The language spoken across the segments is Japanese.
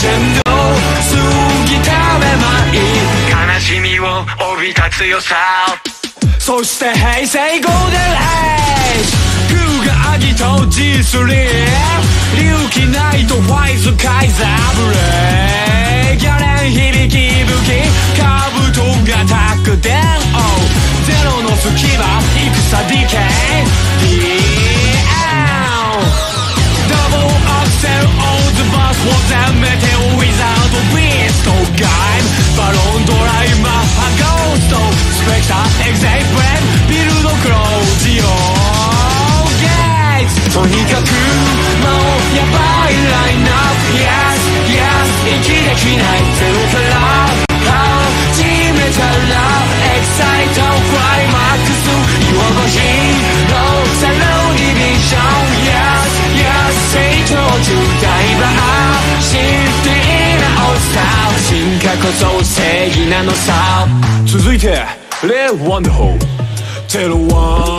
悲しみを帯びた強さ。そして平成ゴールデンエイジ。グーがアギと G3 隆起ナイトファイズカイザー。ブレイギャレン響き分とにかくもうヤバいラインナップ Yes Yes 息できないゼロから始めたらエキサイトクライマックス You are the hero ゼロディビジョン Yes Yes 成長中大バーシフティーなオースター進化こそ正義なのさ続いてレイ・ワンダホーテロワン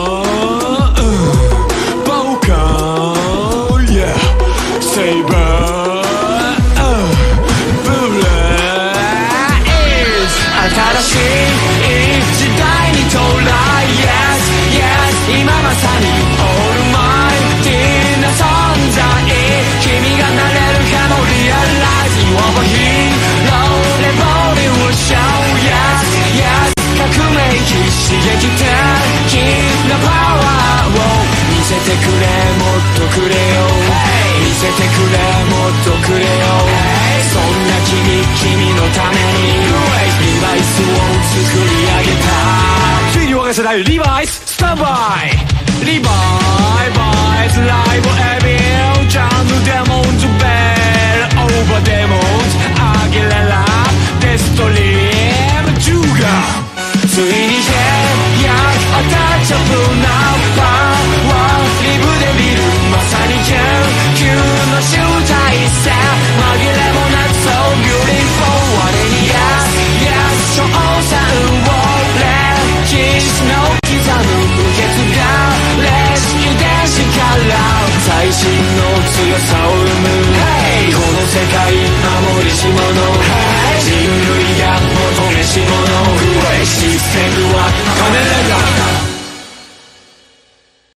刺激的なパワーを見せてくれもっとくれよ、見せてくれもっとくれよ、そんな君君のためにリバイスを作り上げたついに我が世代リバイススタンバイリバイス最新の強さを生む、hey、この世界守りし者、hey、